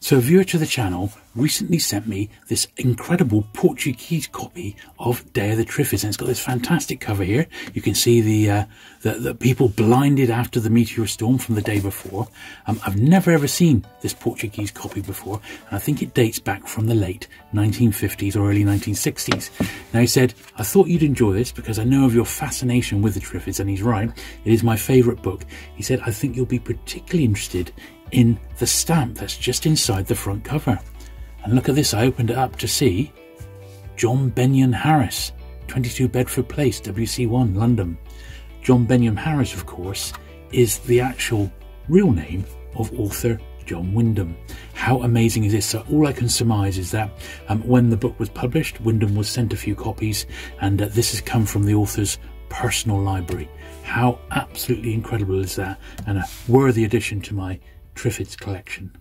So a viewer to the channel recently sent me this incredible Portuguese copy of Day of the Triffids, and it's got this fantastic cover here. You can see the uh, the, the, people blinded after the meteor storm from the day before. Um, I've never ever seen this Portuguese copy before, and I think it dates back from the late 1950s or early 1960s. Now he said, I thought you'd enjoy this because I know of your fascination with the Triffids, and he's right. It is my favourite book. He said, I think you'll be particularly interested in the stamp that's just inside the front cover. And look at this, I opened it up to see John Beynon Harris, 22 Bedford Place, WC1, London. John Beynon Harris, of course, is the actual real name of author John Wyndham. How amazing is this? So all I can surmise is that um, when the book was published, Wyndham was sent a few copies, and uh, this has come from the author's personal library. How absolutely incredible is that, and a worthy addition to my Triffids collection.